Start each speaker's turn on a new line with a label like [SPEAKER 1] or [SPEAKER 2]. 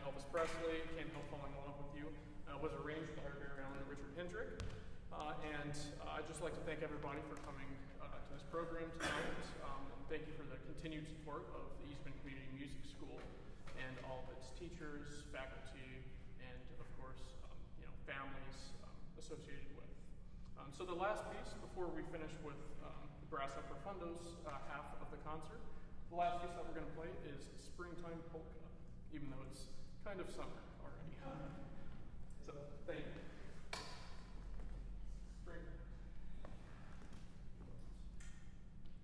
[SPEAKER 1] Elvis Presley, Can't Help Falling in Love with You, uh, was arranged by our very own Richard Hendrick. Uh, and uh, I'd just like to thank everybody for coming uh, to this program tonight. Um, and thank you for the continued support of the Eastman Community Music School and all of its teachers, faculty, and of course, um, you know, families um, associated with. Um, so the last piece, before we finish with um, the Brasso Profundos uh, half of the concert, the last piece that we're going to play is Springtime Polka, even though it's kind of summer already. So, thank you.